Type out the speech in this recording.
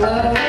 감사합니다.